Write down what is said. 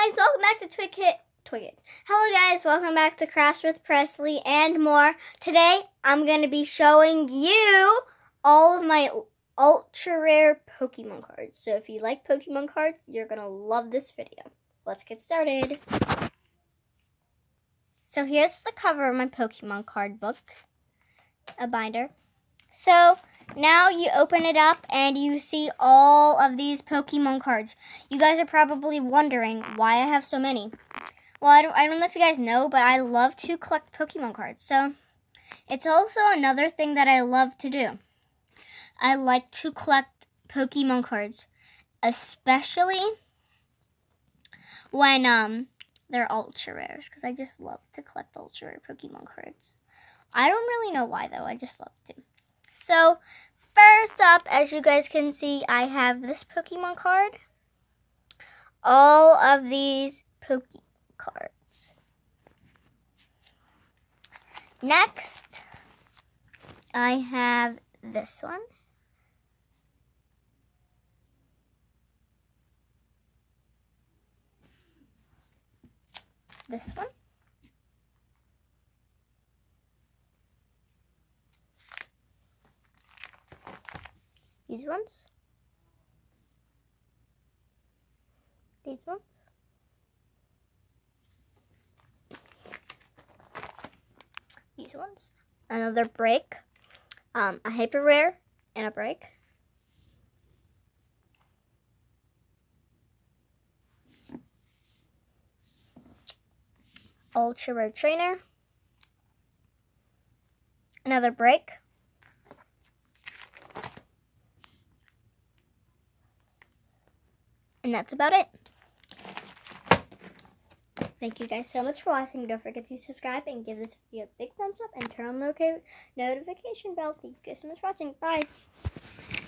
guys, welcome back to Twig Hit. Hello guys, welcome back to Crafts with Presley and more. Today, I'm going to be showing you all of my ultra rare Pokemon cards. So if you like Pokemon cards, you're going to love this video. Let's get started. So here's the cover of my Pokemon card book, a binder. So now you open it up and you see all of these Pokemon cards. You guys are probably wondering why I have so many. Well, I don't, I don't know if you guys know, but I love to collect Pokemon cards. So it's also another thing that I love to do. I like to collect Pokemon cards, especially when um they're ultra rares because I just love to collect ultra rare Pokemon cards. I don't really know why though. I just love to. So, first up, as you guys can see, I have this Pokemon card. All of these Poke cards. Next, I have this one. This one. These ones. These ones. These ones. Another break. Um, a hyper rare and a break. Ultra rare trainer. Another break. And that's about it. Thank you guys so much for watching. Don't forget to subscribe and give this video a big thumbs up and turn on the notification bell. Thank you guys so much for watching. Bye.